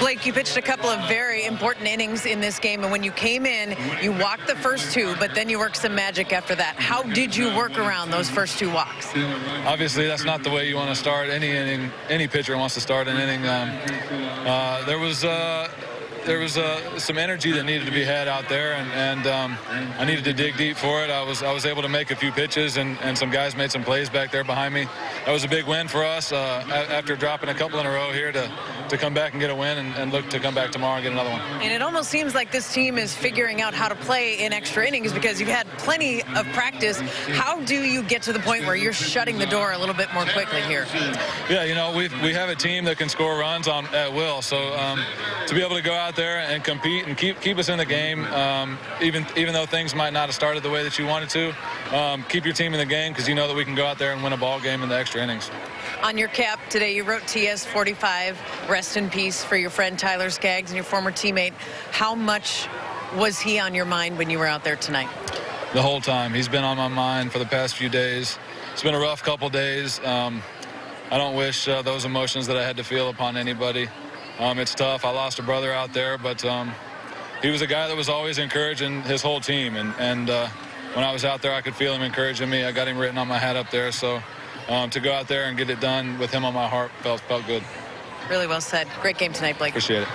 Blake, you pitched a couple of very important innings in this game, and when you came in, you walked the first two, but then you worked some magic after that. How did you work around those first two walks? Obviously, that's not the way you want to start any inning. Any pitcher wants to start an inning. Um, uh, there was. Uh, there was uh, some energy that needed to be had out there, and, and um, I needed to dig deep for it. I was I was able to make a few pitches, and, and some guys made some plays back there behind me. That was a big win for us uh, after dropping a couple in a row here to, to come back and get a win and, and, look to come back tomorrow and get another one. And it almost seems like this team is figuring out how to play in extra innings because you've had plenty of practice. How do you get to the point where you're shutting the door a little bit more quickly here? Yeah, you know, we we have a team that can score runs on at will. So um, to be able to go out there and compete and keep keep us in the game, um, even even though things might not have started the way that you wanted to, um, keep your team in the game because you know that we can go out there and win a ball game in the extra innings. On your cap today, you wrote TS 45. Rest in peace for your friend Tyler Skaggs and your former teammate. How much was he on your mind when you were out there tonight? The whole time. He's been on my mind for the past few days. It's been a rough couple days. Um, I don't wish uh, those emotions that I had to feel upon anybody. Um, it's tough. I lost a brother out there, but um, he was a guy that was always encouraging his whole team. And, and uh, when I was out there, I could feel him encouraging me. I got him written on my hat up there. So um, to go out there and get it done with him on my heart felt, felt good. Really well said. Great game tonight, Blake. Appreciate it.